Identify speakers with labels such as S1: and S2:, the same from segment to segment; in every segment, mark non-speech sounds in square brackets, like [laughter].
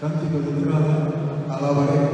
S1: Cántico de entrada, alabaré.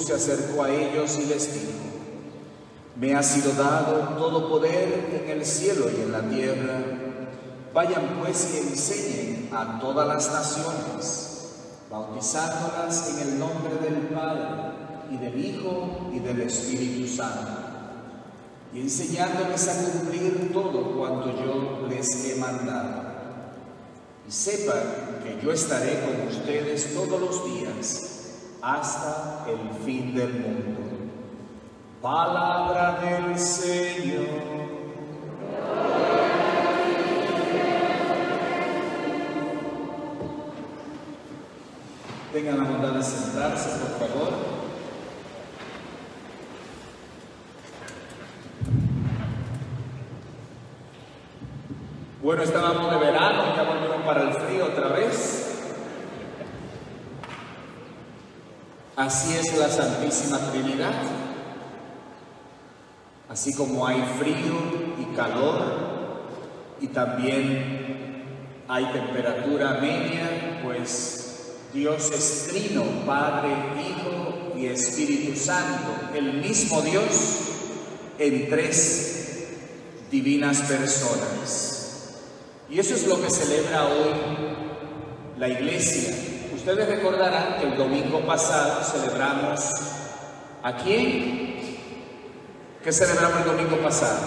S2: Se
S3: acercó a ellos y les dijo, me ha sido dado todo poder en el cielo y en la tierra. Vayan pues y enseñen a todas las naciones, bautizándolas en el nombre del Padre y del Hijo y del Espíritu Santo, y enseñándoles a cumplir todo cuanto yo les he mandado. Y sepan que yo estaré con ustedes todos los días hasta el fin del mundo. Palabra del Señor. Tengan la bondad de sentarse, por favor. Bueno, estábamos de verano, ya volvimos para el frío otra vez. Así es la Santísima Trinidad. Así como hay frío y calor y también hay temperatura media, pues Dios es trino, Padre, Hijo y Espíritu Santo, el mismo Dios en tres divinas personas. Y eso es lo que celebra hoy la Iglesia Ustedes recordarán que el domingo pasado celebramos a quién? ¿Qué celebramos el domingo pasado?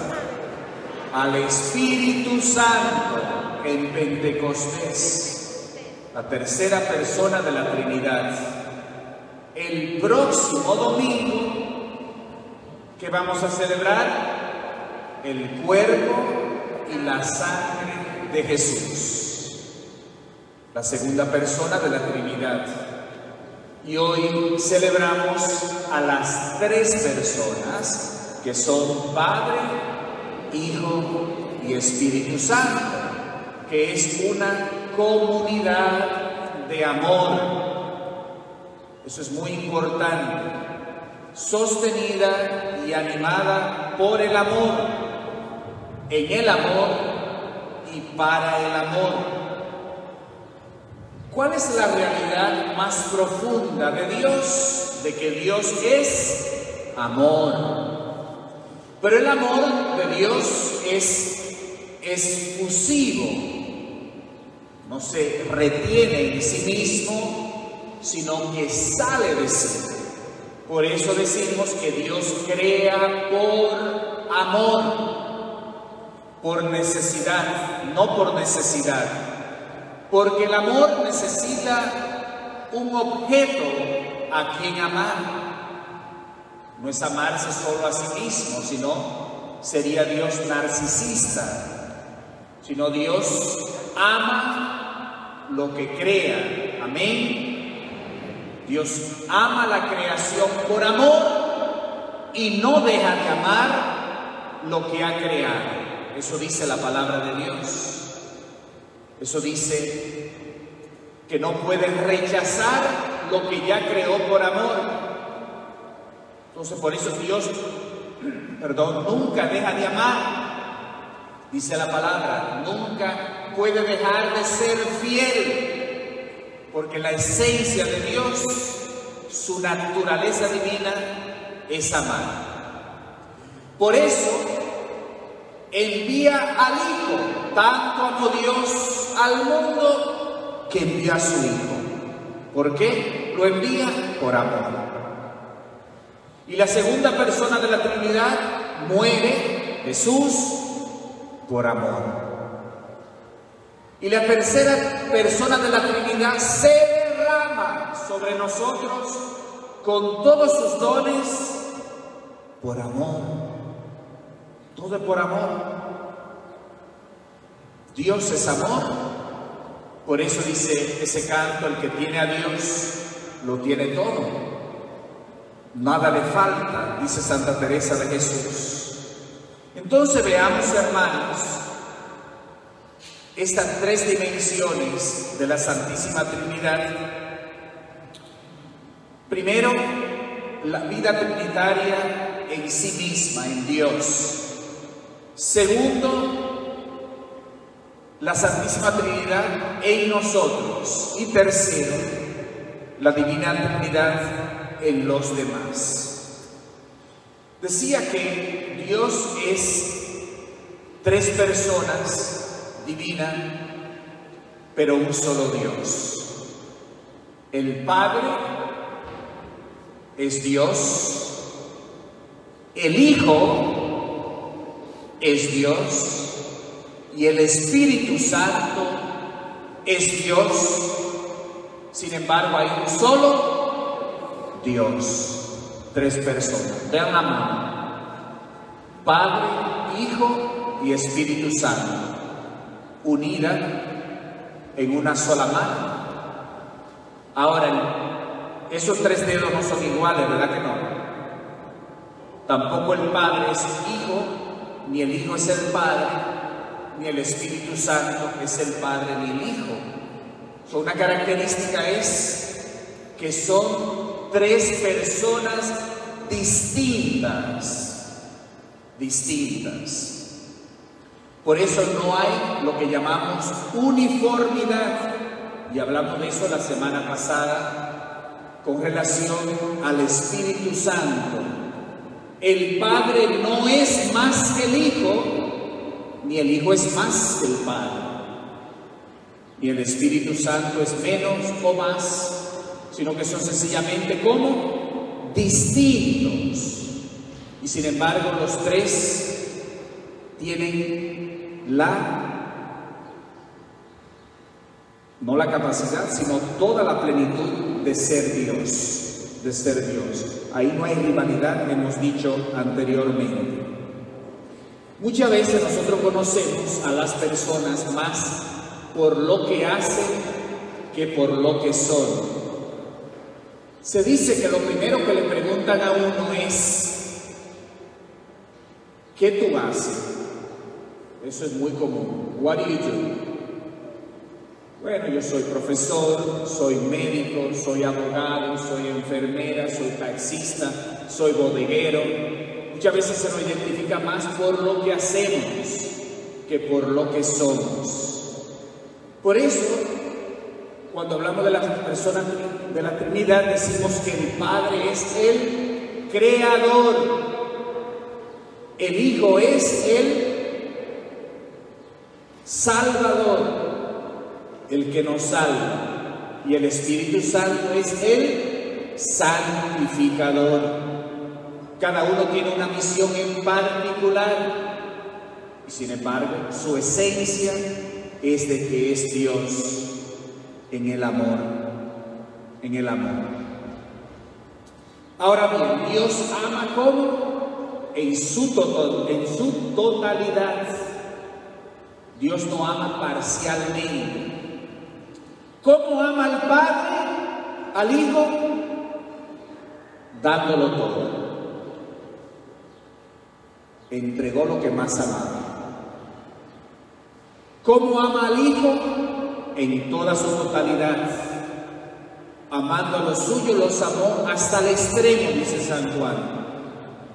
S3: Al Espíritu Santo en Pentecostés, la tercera persona de la Trinidad. El próximo domingo, que vamos a celebrar? El cuerpo y la sangre de Jesús la segunda persona de la Trinidad. Y hoy celebramos a las tres personas que son Padre, Hijo y Espíritu Santo, que es una comunidad de amor. Eso es muy importante, sostenida y animada por el amor, en el amor y para el amor. ¿Cuál es la realidad más profunda de Dios? De que Dios es amor. Pero el amor de Dios es efusivo, no se retiene en sí mismo, sino que sale de sí. Por eso decimos que Dios crea por amor, por necesidad, no por necesidad. Porque el amor necesita un objeto a quien amar. No es amarse solo a sí mismo, sino sería Dios narcisista. Sino Dios ama lo que crea. Amén. Dios ama la creación por amor y no deja de amar lo que ha creado. Eso dice la palabra de Dios. Eso dice que no pueden rechazar lo que ya creó por amor. Entonces por eso Dios, [clears throat] perdón, nunca deja de amar. Dice la palabra, nunca puede dejar de ser fiel, porque la esencia de Dios, su naturaleza divina, es amar. Por eso envía al Hijo, tanto amó Dios al mundo que envía a su Hijo. ¿Por qué? Lo envía por amor. Y la segunda persona de la Trinidad muere, Jesús, por amor. Y la tercera persona de la Trinidad se derrama sobre nosotros con todos sus dones por amor. Todo es por amor. Dios es amor. Por eso dice ese canto, el que tiene a Dios, lo tiene todo. Nada le falta, dice Santa Teresa de Jesús. Entonces veamos, hermanos, estas tres dimensiones de la Santísima Trinidad. Primero, la vida trinitaria en sí misma, en Dios. Segundo, la Santísima Trinidad en nosotros. Y tercero, la Divina Trinidad en los demás. Decía que Dios es tres personas divina, pero un solo Dios. El Padre es Dios, el Hijo es Dios y el Espíritu Santo es Dios. Sin embargo, hay un solo Dios, tres personas. Vean la mano. Padre, Hijo y Espíritu Santo, unida en una sola mano. Ahora, esos tres dedos no son iguales, ¿verdad que no? Tampoco el Padre es Hijo, ni el Hijo es el Padre, ni el Espíritu Santo es el Padre ni el Hijo. una característica es que son tres personas distintas, distintas. Por eso no hay lo que llamamos uniformidad y hablamos de eso la semana pasada con relación al Espíritu Santo. El Padre no es más que el Hijo, ni el Hijo es más que el Padre, ni el Espíritu Santo es menos o más, sino que son sencillamente como distintos. Y sin embargo los tres tienen la no la capacidad, sino toda la plenitud de ser Dios, de ser Dios. Ahí no hay rivalidad, hemos dicho anteriormente. Muchas veces nosotros conocemos a las personas más por lo que hacen que por lo que son. Se dice que lo primero que le preguntan a uno es, ¿qué tú haces? Eso es muy común. What do you do? Bueno, yo soy profesor, soy médico, soy abogado, soy enfermera, soy taxista, soy bodeguero. Muchas veces se nos identifica más por lo que hacemos que por lo que somos. Por eso, cuando hablamos de las personas de la Trinidad, decimos que el Padre es el creador, el Hijo es el salvador el que nos salva, y el Espíritu Santo es el santificador. Cada uno tiene una misión en particular, y sin embargo su esencia es de que es Dios en el amor, en el amor. Ahora bien, Dios ama como en su, en su totalidad. Dios no ama parcialmente. ¿Cómo ama al Padre al Hijo? Dándolo todo. Entregó lo que más amaba. ¿Cómo ama al Hijo? En toda su totalidad. Amando a los suyos, los amó hasta el extremo, dice San Juan,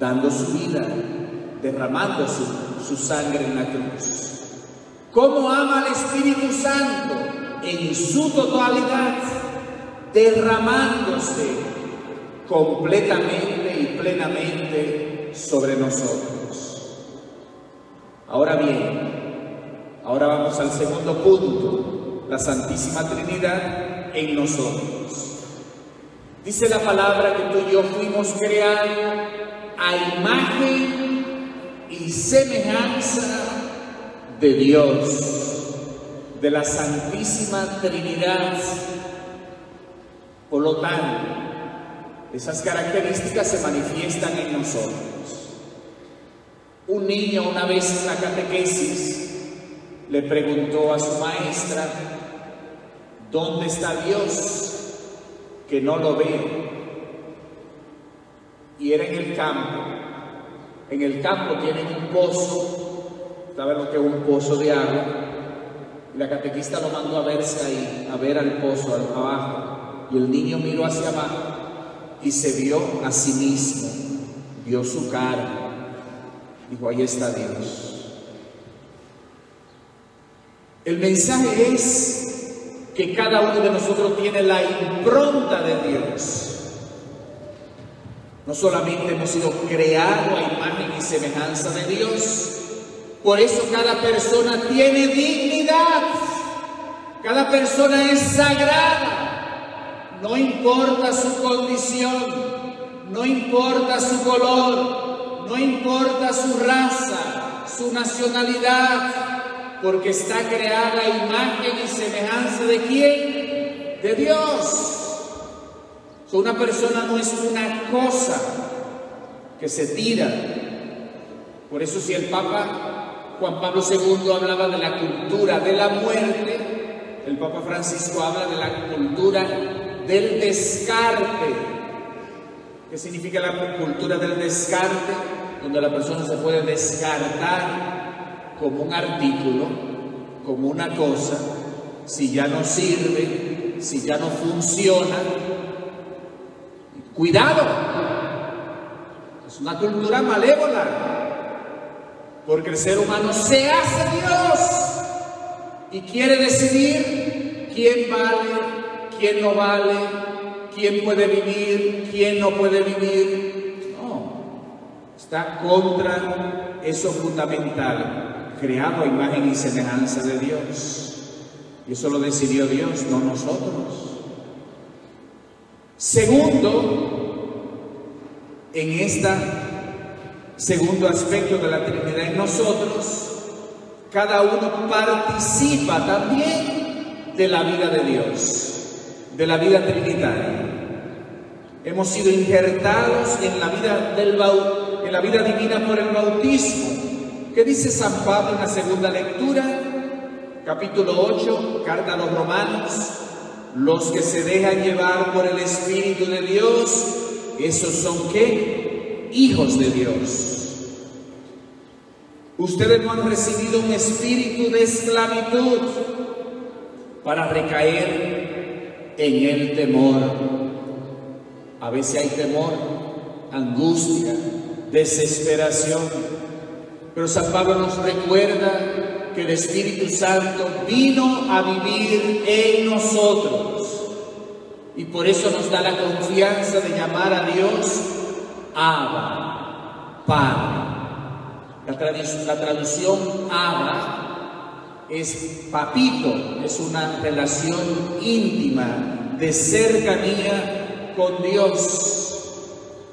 S3: dando su vida, derramando su, su sangre en la cruz. ¿Cómo ama al Espíritu Santo? En su totalidad, derramándose completamente y plenamente sobre nosotros. Ahora bien, ahora vamos al segundo punto, la Santísima Trinidad en nosotros. Dice la palabra que tú y yo fuimos creados a imagen y semejanza de Dios de la Santísima Trinidad. Por lo tanto, esas características se manifiestan en nosotros. Un niño una vez en la catequesis le preguntó a su maestra, ¿dónde está Dios? Que no lo veo. Y era en el campo. En el campo tienen un pozo, ¿saben lo que es un pozo de agua? La catequista lo mandó a verse ahí, a ver al pozo, abajo. Y el niño miró hacia abajo y se vio a sí mismo, vio su cara. Dijo, ahí está Dios. El mensaje es que cada uno de nosotros tiene la impronta de Dios. No solamente hemos sido creados a imagen y semejanza de Dios, por eso cada persona tiene dignidad, cada persona es sagrada, no importa su condición, no importa su color, no importa su raza, su nacionalidad, porque está creada imagen y semejanza de quién? De Dios. una persona no es una cosa que se tira. Por eso si el Papa Juan Pablo II hablaba de la cultura de la muerte, el Papa Francisco habla de la cultura del descarte. ¿Qué significa la cultura del descarte? Donde la persona se puede descartar como un artículo, como una cosa, si ya no sirve, si ya no funciona, Cuidado, es una cultura malévola, porque el ser humano se hace Dios y quiere decidir quién vale, quién no vale, quién puede vivir, quién no puede vivir. No, está contra eso fundamental, creado a imagen y semejanza de Dios. Y eso lo decidió Dios, no nosotros. Segundo, en este segundo aspecto de la Trinidad en nosotros, cada uno participa también de la vida de Dios, de la vida trinitaria. Hemos sido injertados en la vida, del, en la vida divina por el bautismo. ¿Qué dice San Pablo en la segunda lectura? Capítulo 8, carta a los romanos, los que se dejan llevar por el Espíritu de Dios, esos son qué? Hijos de Dios. Ustedes no han recibido un espíritu de esclavitud para recaer en el temor. A veces hay temor, angustia, desesperación. Pero San Pablo nos recuerda que el Espíritu Santo vino a vivir en nosotros. Y por eso nos da la confianza de llamar a Dios Abba, Padre. La, la traducción Abba es papito, es una relación íntima, de cercanía con Dios.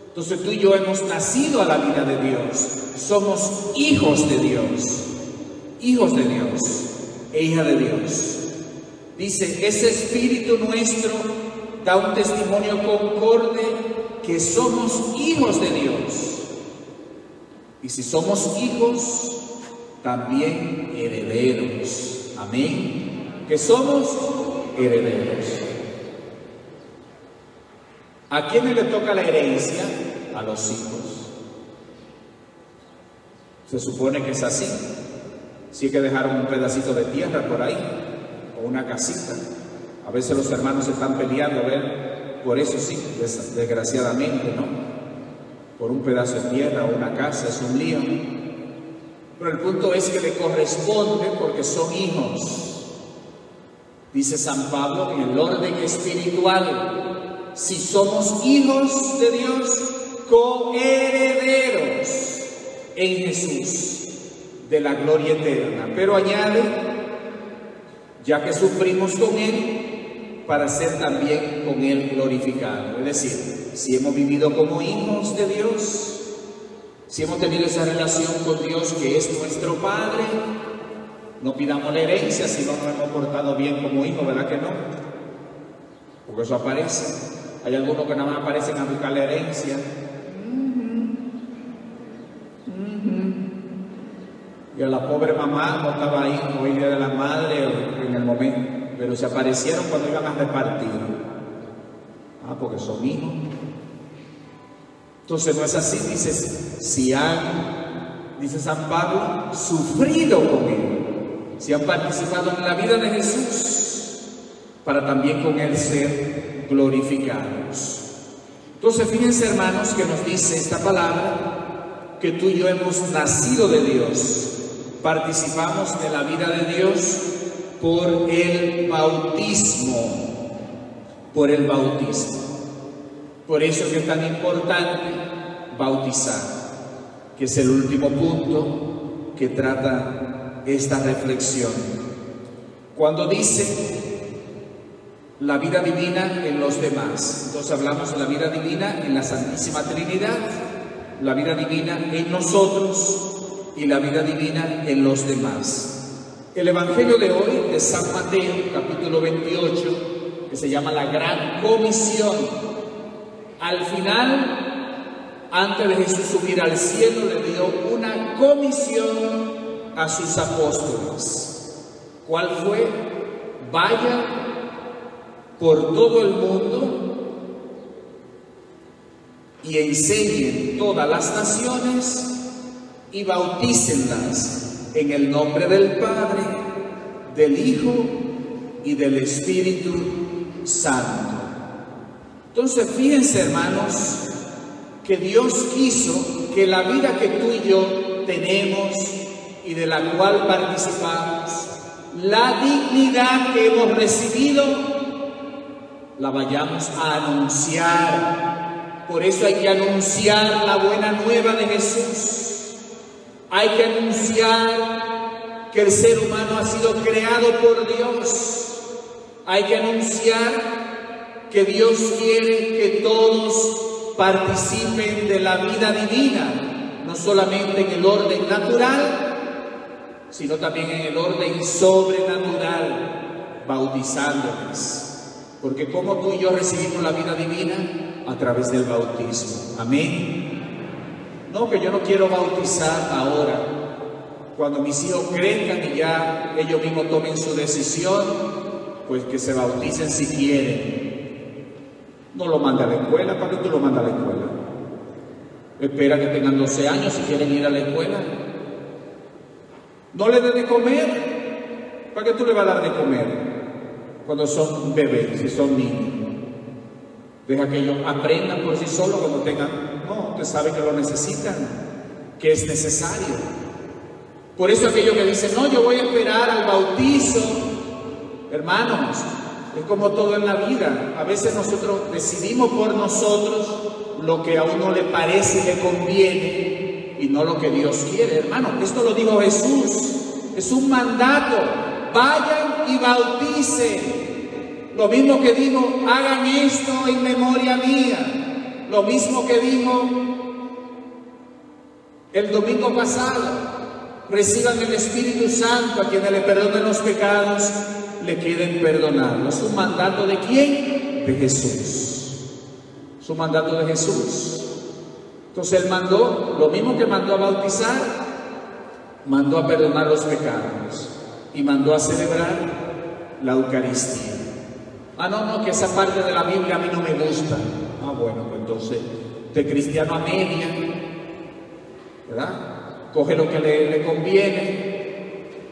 S3: Entonces tú y yo hemos nacido a la vida de Dios, somos hijos de Dios hijos de Dios e hija de Dios. Dice, ese espíritu nuestro da un testimonio concorde que somos hijos de Dios. Y si somos hijos, también herederos. Amén. Que somos herederos. ¿A quién le toca la herencia? A los hijos. Se supone que es así. Si hay que dejar un pedacito de tierra por ahí, o una casita. A veces los hermanos están peleando, a ver, por eso sí, desgraciadamente, ¿no? Por un pedazo de tierra una casa, es un lío. Pero el punto es que le corresponde porque son hijos. Dice San Pablo en el orden espiritual, si somos hijos de Dios, coherederos en Jesús de la gloria eterna. Pero añade, ya que sufrimos con Él, para ser también con Él glorificado. Es decir, si hemos vivido como hijos de Dios, si hemos tenido esa relación con Dios que es nuestro Padre, no pidamos la herencia si no nos hemos portado bien como hijos, ¿verdad que no? Porque eso aparece. Hay algunos que nada más aparecen a buscar la herencia Y a la pobre mamá no estaba ahí, hoy día de la madre en el momento, pero se aparecieron cuando iban a repartir. Ah, porque son hijos. Entonces no es así, dices, si han, dice San Pablo, sufrido con él, si han participado en la vida de Jesús, para también con él ser glorificados. Entonces fíjense hermanos que nos dice esta palabra, que tú y yo hemos nacido de Dios, participamos de la vida de Dios por el bautismo. Por el bautismo. Por eso que es tan importante bautizar, que es el último punto que trata esta reflexión. Cuando dice la vida divina en los demás, entonces hablamos de la vida divina en la Santísima Trinidad, la vida divina en nosotros y la vida divina en los demás. El Evangelio de hoy de San Mateo, capítulo 28, que se llama la Gran Comisión, al final, antes de Jesús subir al cielo, le dio una comisión a sus apóstoles. ¿Cuál fue? Vaya por todo el mundo y enseñen todas las naciones y bautícenlas en el nombre del Padre, del Hijo y del Espíritu Santo. Entonces, fíjense hermanos, que Dios quiso que la vida que tú y yo tenemos y de la cual participamos, la dignidad que hemos recibido, la vayamos a anunciar por eso hay que anunciar la buena nueva de Jesús. Hay que anunciar que el ser humano ha sido creado por Dios. Hay que anunciar que Dios quiere que todos participen de la vida divina, no solamente en el orden natural, sino también en el orden sobrenatural, bautizándoles. Porque como tú y yo recibimos la vida divina a través del bautismo. Amén. No, que yo no quiero bautizar ahora. Cuando mis hijos crezcan y ya ellos mismos tomen su decisión, pues que se bauticen si quieren. No lo manda a la escuela, ¿para qué tú lo mandas a la escuela? Espera que tengan 12 años si quieren ir a la escuela. No le des de comer, ¿para qué tú le vas a dar de comer? Cuando son bebés, si son niños. Deja que ellos aprendan por sí solos cuando tengan, no, usted sabe que lo necesitan, que es necesario. Por eso aquellos que dicen, no, yo voy a esperar al bautizo, hermanos, es como todo en la vida. A veces nosotros decidimos por nosotros lo que a uno le parece y le conviene y no lo que Dios quiere. Hermano, esto lo dijo Jesús. Es un mandato. Vayan y bauticen lo mismo que dijo, hagan esto en memoria mía. Lo mismo que dijo el domingo pasado. Reciban el Espíritu Santo a quienes le perdonen los pecados, le queden perdonados. ¿Es un mandato de quién? De Jesús. Es un mandato de Jesús. Entonces él mandó, lo mismo que mandó a bautizar, mandó a perdonar los pecados y mandó a celebrar la Eucaristía. Ah, no, no, que esa parte de la Biblia a mí no me gusta. Bueno, pues entonces, de cristiano a media, ¿verdad? Coge lo que le, conviene.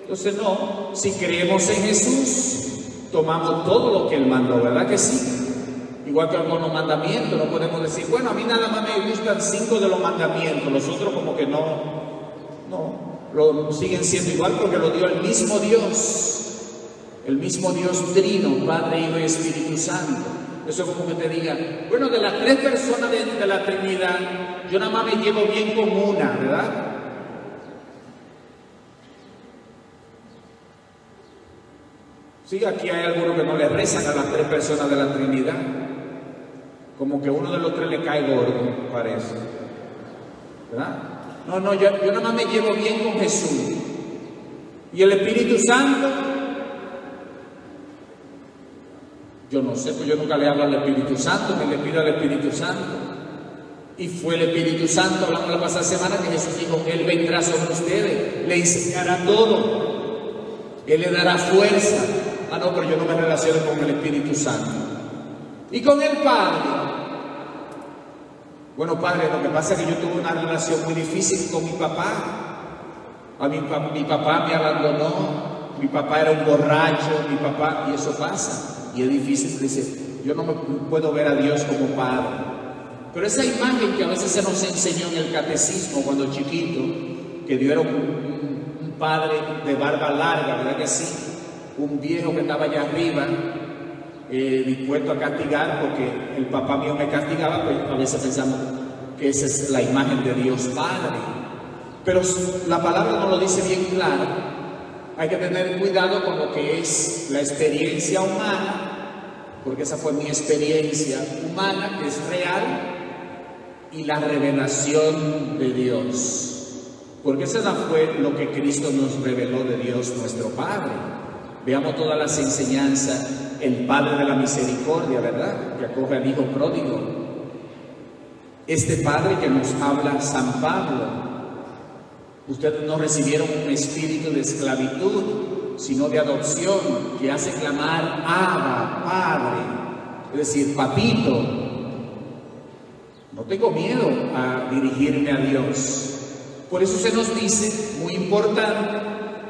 S3: Entonces, no, si creemos en Jesús, tomamos todo lo que Él mandó, ¿verdad que sí? Igual que algunos mandamientos, no podemos decir, bueno, a mí nada más me gustan cinco de los mandamientos, los otros como que no, no, lo siguen siendo igual porque lo dio el mismo Dios. El mismo Dios trino, Padre, Hijo y Espíritu Santo. Eso es como que te diga, bueno, de las tres personas de, la Trinidad, yo nada más me llevo bien con una, ¿verdad? Sí, aquí hay algunos que no le rezan a las tres personas de la Trinidad. Como que uno de los tres le cae gordo, parece. ¿Verdad? No, no, yo, yo nada más me llevo bien con Jesús. Y el Espíritu Santo Yo no sé, pues yo nunca le hablo al Espíritu Santo, ni le pido al Espíritu Santo. Y fue el Espíritu Santo, hablamos la pasada semana, que Jesús dijo, Él vendrá sobre ustedes, le enseñará todo, Él le dará fuerza. Ah, no, pero yo no me relaciono con el Espíritu Santo. Y con el Padre. Bueno, Padre, lo que pasa es que yo tuve una relación muy difícil con mi papá. Mi papá me abandonó, mi papá era un borracho, mi papá, y eso pasa y es difícil, dice, yo no me puedo ver a Dios como Padre. Pero esa imagen que a veces se nos enseñó en el catecismo cuando chiquito, que Dios era un, padre de barba larga, ¿verdad que sí? un viejo que estaba allá arriba, eh, dispuesto a castigar, porque el papá mío me castigaba, pues a veces pensamos que esa es la imagen de Dios Padre. Pero la palabra no lo dice bien claro. Hay que tener cuidado con lo que es la experiencia humana, porque esa fue mi experiencia humana, que es real, y la revelación de Dios. Porque esa fue lo que Cristo nos reveló de Dios nuestro Padre. Veamos todas las enseñanzas, el Padre de la Misericordia, ¿verdad? Que acoge al Hijo pródigo. Este Padre que nos habla San Pablo. Ustedes no recibieron un espíritu de esclavitud, sino de adopción, que hace clamar Abba, Padre, es decir, Papito. No tengo miedo a dirigirme a Dios. Por eso se nos dice, muy importante,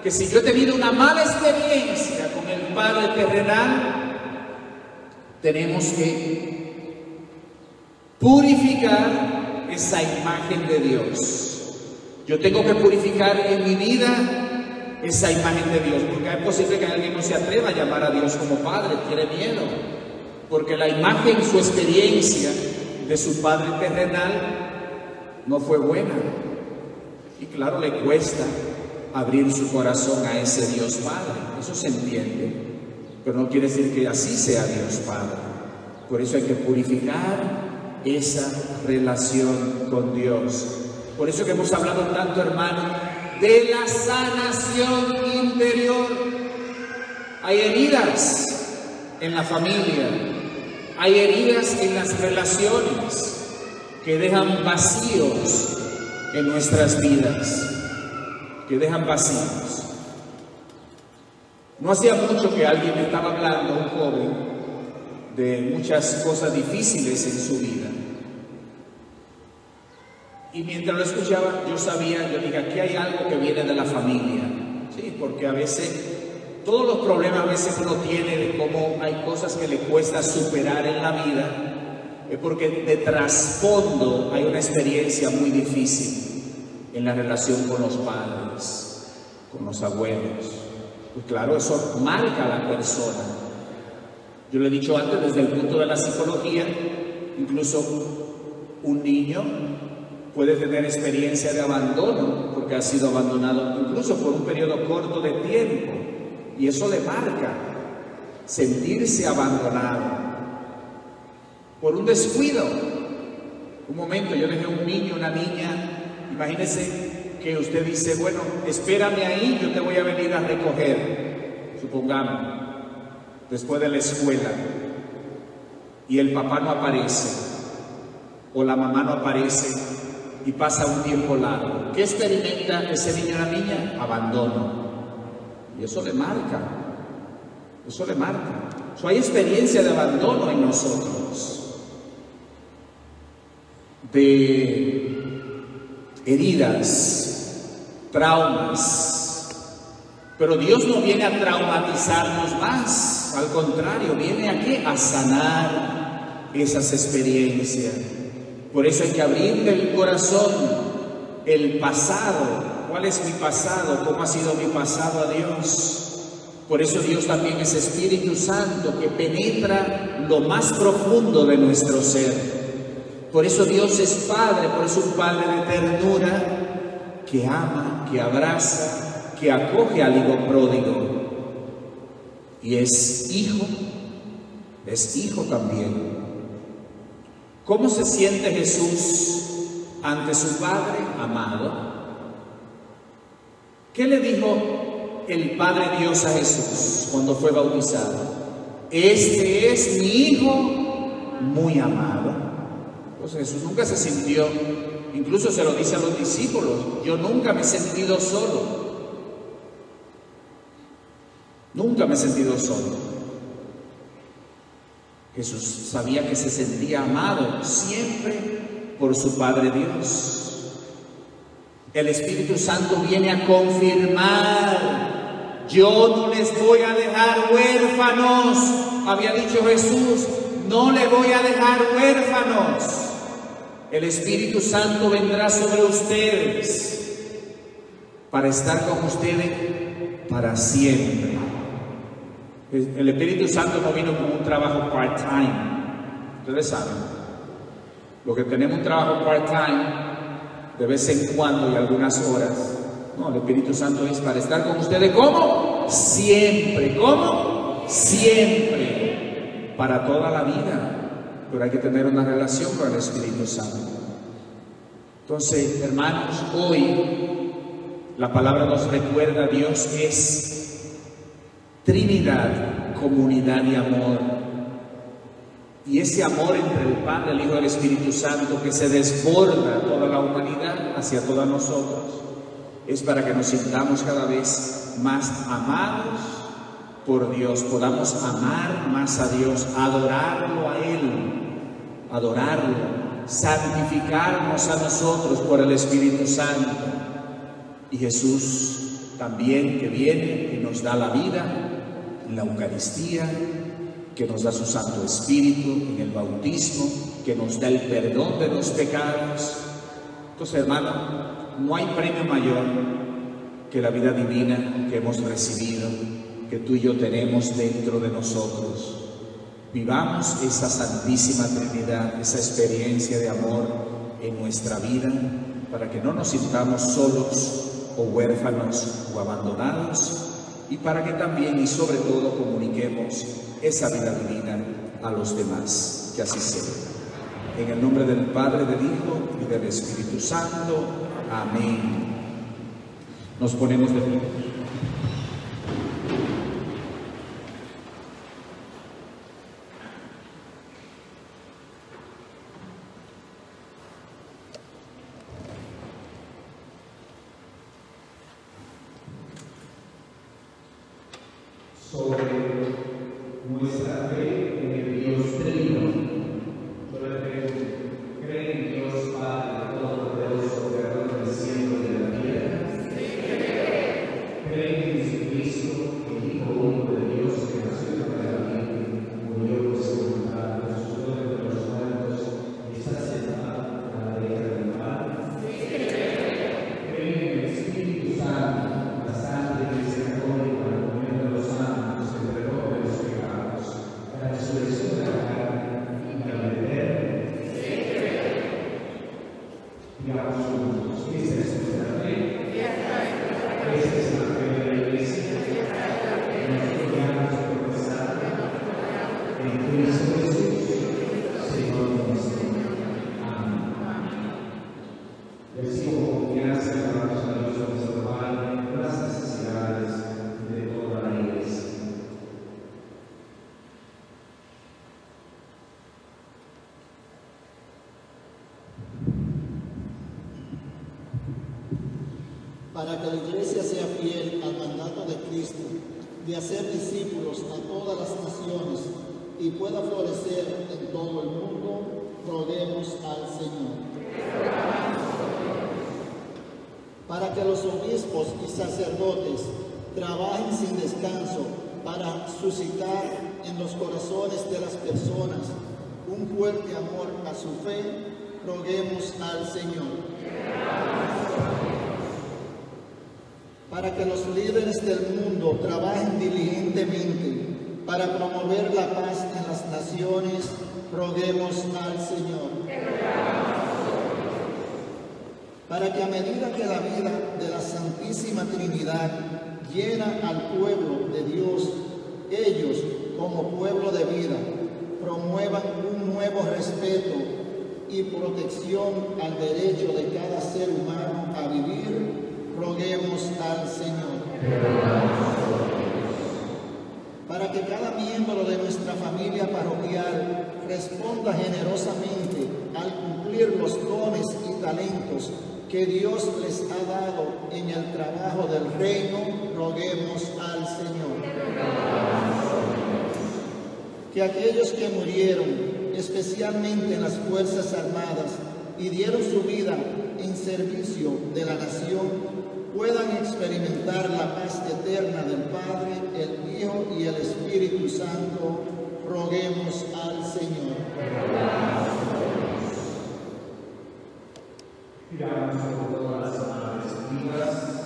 S3: que si yo he tenido una mala experiencia con el Padre terrenal, tenemos que purificar esa imagen de Dios. Yo tengo que purificar en mi vida esa imagen de Dios, porque es posible que alguien no se atreva a llamar a Dios como Padre, tiene miedo, porque la imagen, su experiencia de su Padre terrenal no fue buena. Y claro, le cuesta abrir su corazón a ese Dios Padre. Eso se entiende. Pero no quiere decir que así sea Dios Padre. Por eso hay que purificar esa relación con Dios. Por eso que hemos hablado tanto, hermano, de la sanación interior. Hay heridas en la familia, hay heridas en las relaciones que dejan vacíos en nuestras vidas que dejan vacíos. No hacía mucho que alguien me estaba hablando, un joven, de muchas cosas difíciles en su vida. Y mientras lo escuchaba, yo sabía, yo dije, aquí hay algo que viene de la familia. Sí, porque a veces, todos los problemas a veces uno tiene de cómo hay cosas que le cuesta superar en la vida, es porque de trasfondo hay una experiencia muy difícil en la relación con los padres, con los abuelos. Pues claro, eso marca a la persona. Yo lo he dicho antes desde el punto de la psicología, incluso un niño puede tener experiencia de abandono porque ha sido abandonado incluso por un periodo corto de tiempo. Y eso le marca sentirse abandonado por un descuido. Un momento, yo dejé un niño, una niña. Imagínese que usted dice, bueno, espérame ahí, yo te voy a venir a recoger, supongamos, después de la escuela, y el papá no aparece, o la mamá no aparece, y pasa un tiempo largo. ¿Qué experimenta ese niño o la niña? Abandono. Y eso le marca, eso le marca. Hay experiencia de abandono en nosotros, de heridas, traumas. Pero Dios no viene a traumatizarnos más, al contrario, viene aquí a sanar esas experiencias. Por eso hay que abrirle el corazón, el pasado. ¿Cuál es mi pasado? ¿Cómo ha sido mi pasado a Dios? Por eso Dios también es Espíritu Santo que penetra lo más profundo de nuestro ser. Por eso Dios es Padre, por eso un Padre de ternura que ama, que abraza, que acoge al hijo pródigo. Y es hijo, es hijo también. ¿Cómo se siente Jesús ante su Padre amado? ¿Qué le dijo el Padre Dios a Jesús cuando fue bautizado? Este es mi Hijo muy amado. Pues Jesús nunca se sintió, incluso se lo dice a los discípulos, yo nunca me he sentido solo. Nunca me he sentido solo. Jesús sabía que se sentía amado siempre por su Padre Dios. El Espíritu Santo viene a confirmar, yo no les voy a dejar huérfanos, había dicho Jesús, no le voy a dejar huérfanos. El Espíritu Santo vendrá sobre ustedes para estar con ustedes para siempre. El Espíritu Santo no vino con un trabajo part-time. Ustedes saben. Lo que tenemos un trabajo part-time, de vez en cuando y algunas horas. No, el Espíritu Santo es para estar con ustedes. ¿Cómo? Siempre. ¿Cómo? Siempre. Para toda la vida. Pero hay que tener una relación con el Espíritu Santo. Entonces, hermanos, hoy la palabra nos recuerda, Dios es Trinidad, comunidad y amor. Y ese amor entre el Padre, el Hijo y el Espíritu Santo que se desborda toda la humanidad hacia todos nosotros, es para que nos sintamos cada vez más amados por Dios, podamos amar más a Dios, adorarlo a Él, adorarlo, santificarnos a nosotros por el Espíritu Santo. Y Jesús también que viene y nos da la vida, la Eucaristía, que nos da su Santo Espíritu, en el bautismo, que nos da el perdón de los pecados. Entonces, hermano, no hay premio mayor que la vida divina que hemos recibido, que tú y yo tenemos dentro de nosotros. Vivamos esa Santísima Trinidad, esa experiencia de amor en nuestra vida, para que no nos sintamos solos o huérfanos o abandonados, y para que también y sobre todo comuniquemos esa vida divina a los demás. Que así sea. En el nombre del Padre, del Hijo y del Espíritu Santo. Amén. Nos ponemos de pie.
S4: Para que la Iglesia sea fiel al mandato de Cristo de hacer discípulos a todas las naciones y pueda florecer en todo el mundo, roguemos al Señor. Para que los obispos y sacerdotes trabajen sin descanso para suscitar en los corazones de las personas un fuerte amor a su fe, roguemos al Señor. para que los líderes del mundo trabajen diligentemente para promover la paz en las naciones, roguemos al Señor. Para que la vida de la Santísima Trinidad llena al pueblo de Dios, ellos, como pueblo de vida, promuevan un nuevo respeto y protección al derecho de cada ser humano a vivir roguemos al Señor. Para que cada miembro de nuestra familia parroquial responda generosamente al cumplir los dones y talentos que Dios les ha dado en el trabajo del reino, roguemos al Señor. Que aquellos que murieron, especialmente en las Fuerzas Armadas, y dieron su vida en servicio de la nación, puedan experimentar la paz eterna del Padre, el Hijo y el Espíritu Santo, roguemos al Señor.
S1: Por todas las madres vivas,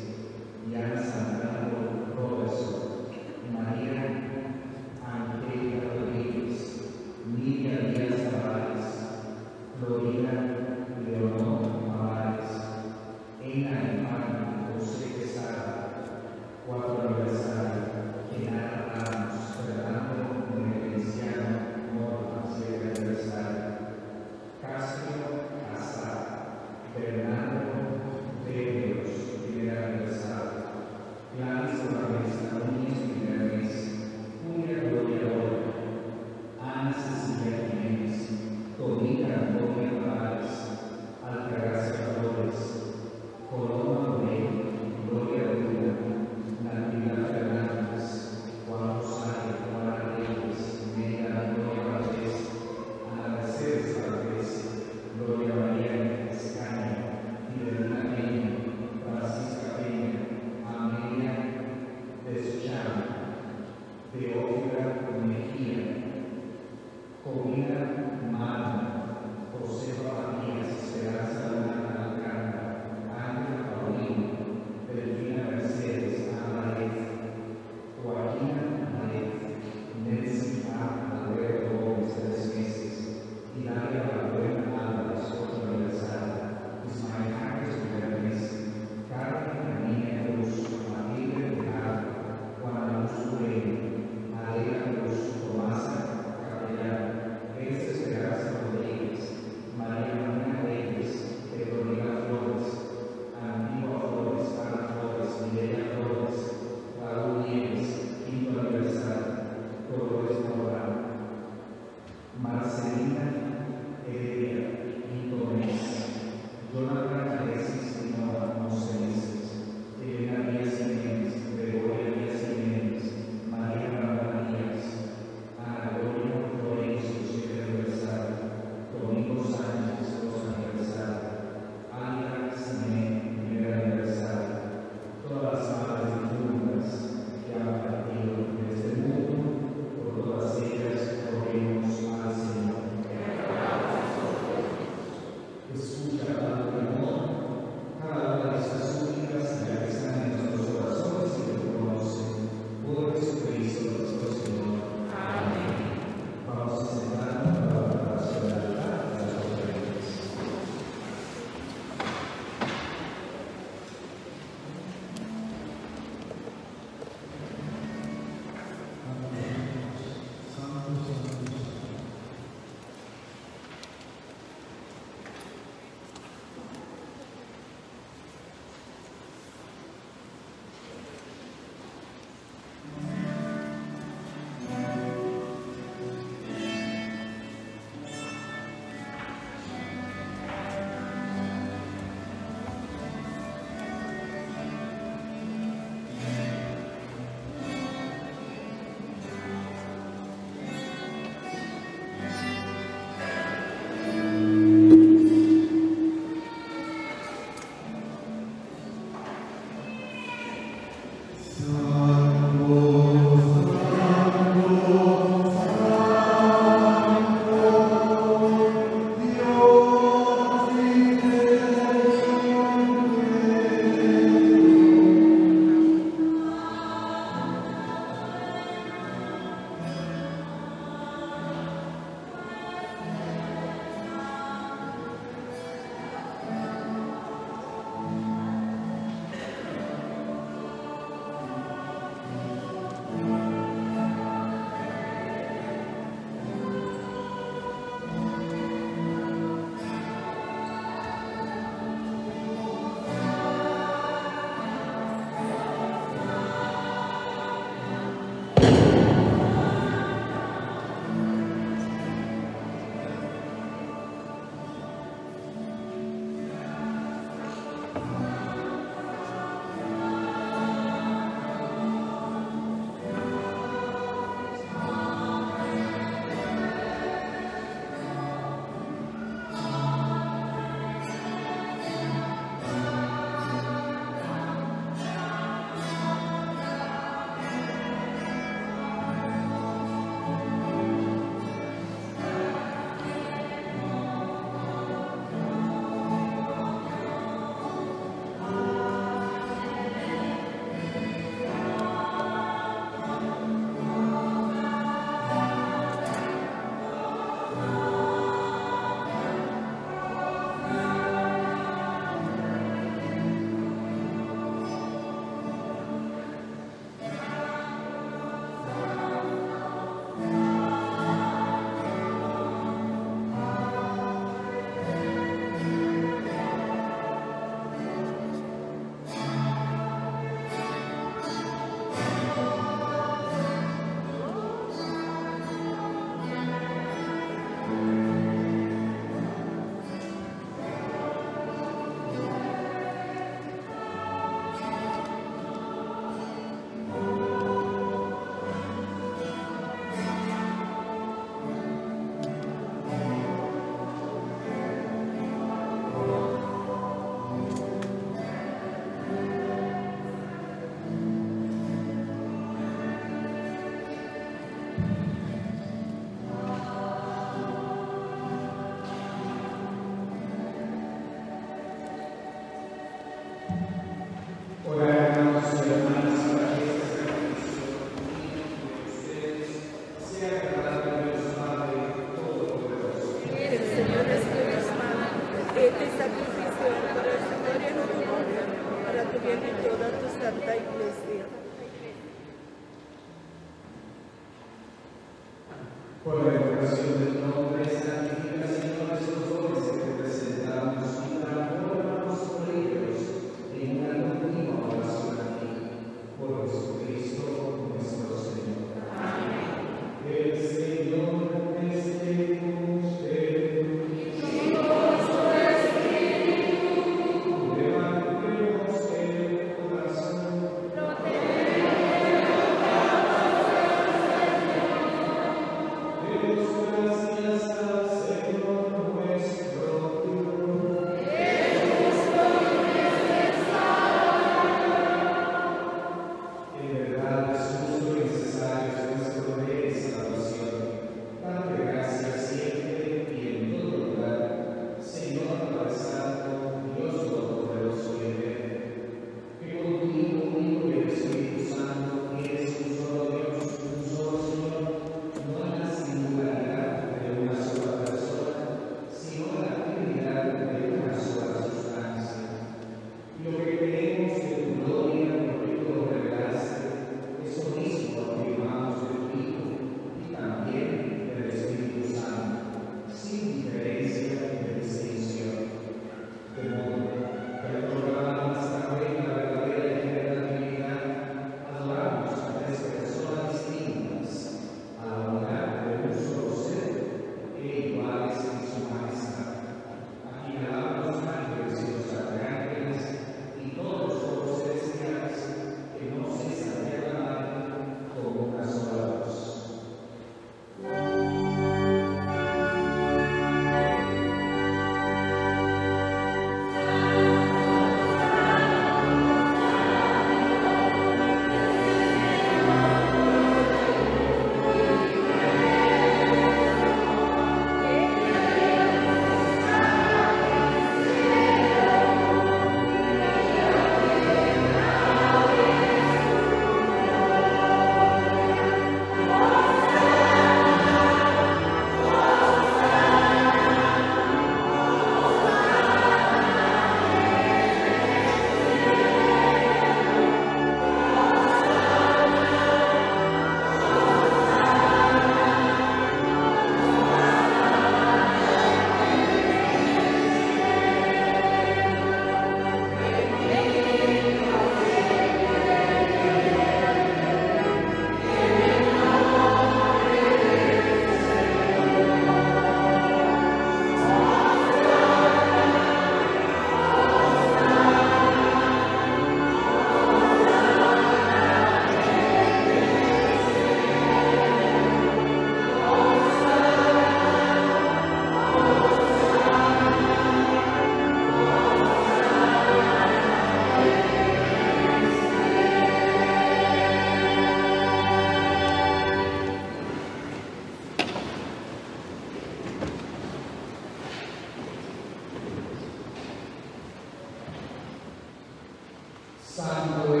S1: Santo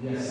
S3: Toda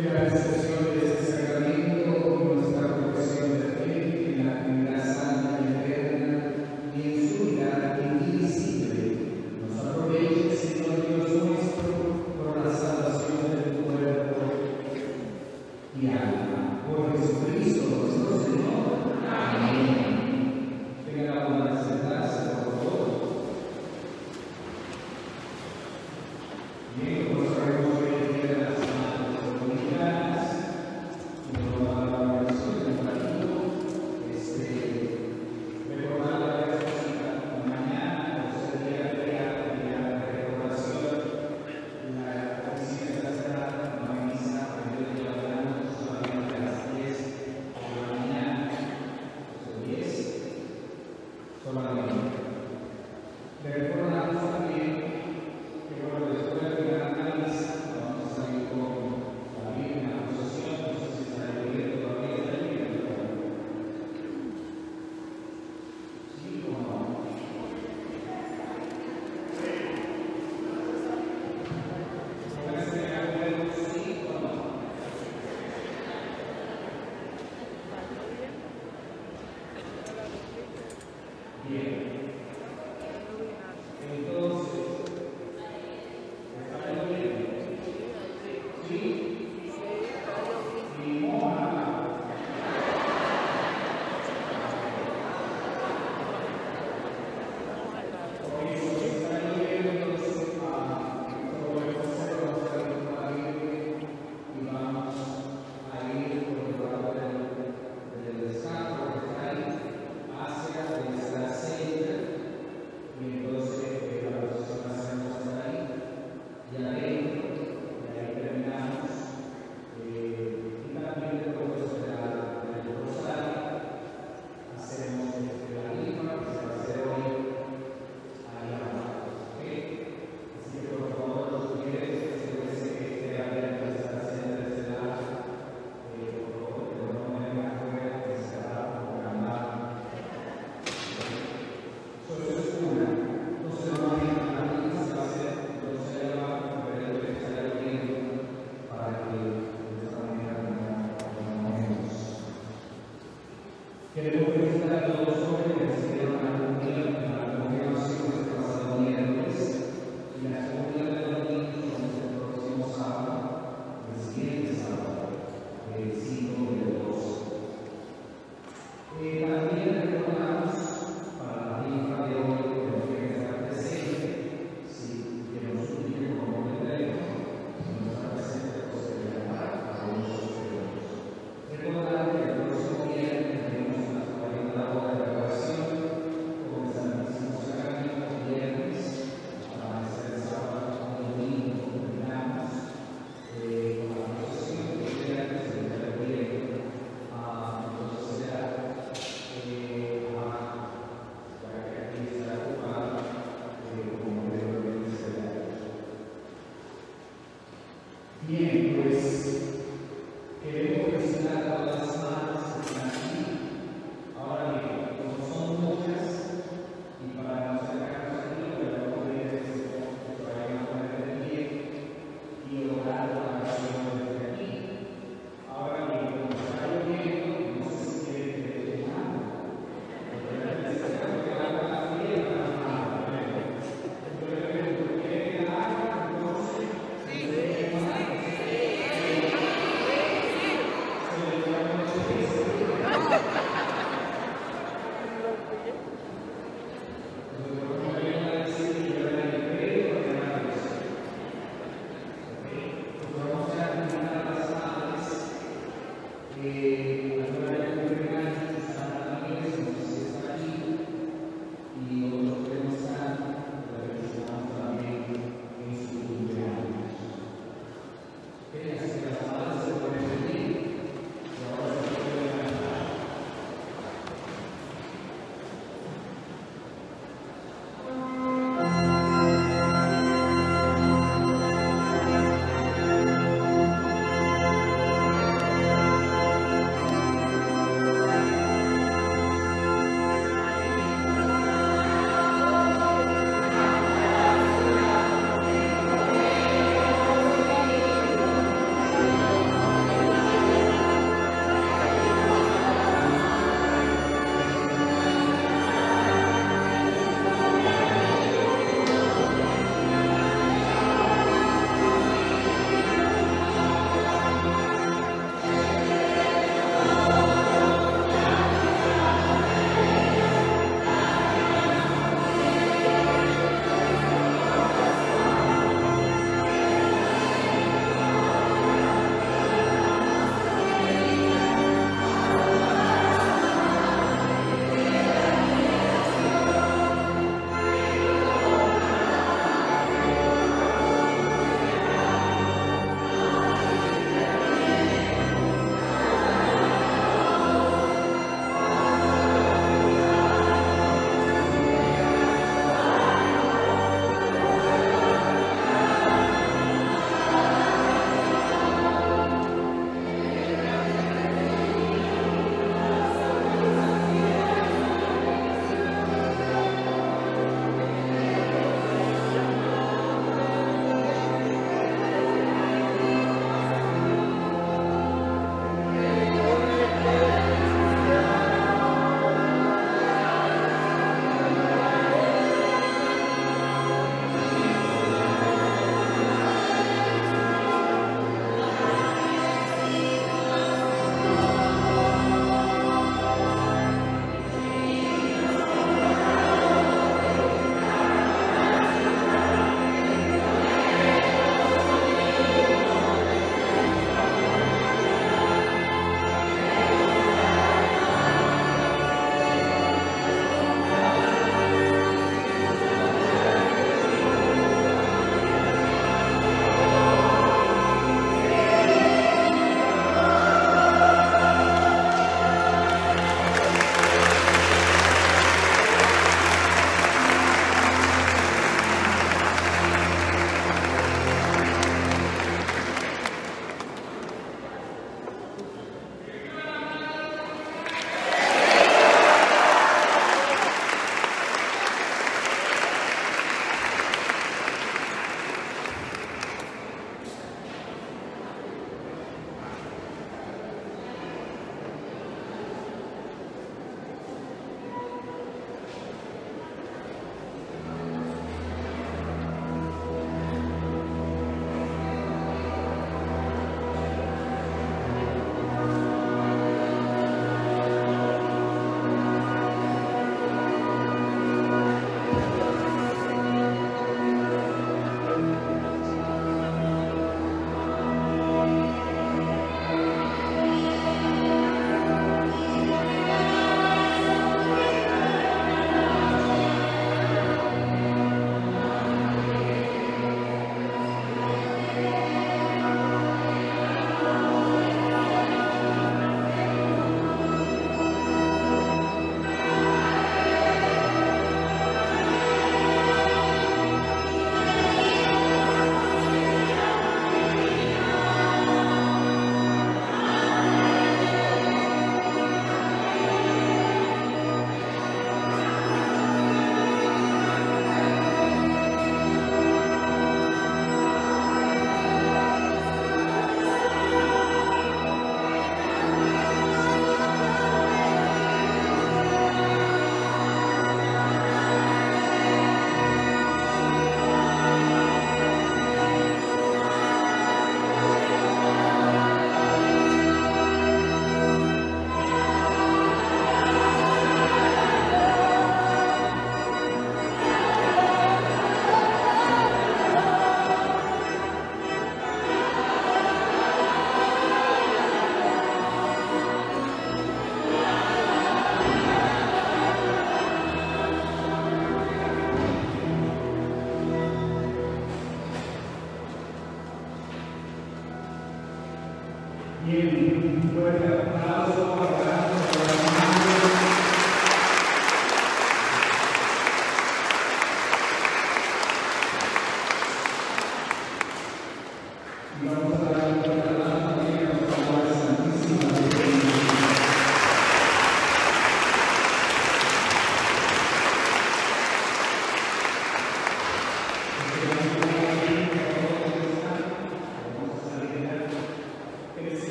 S1: Que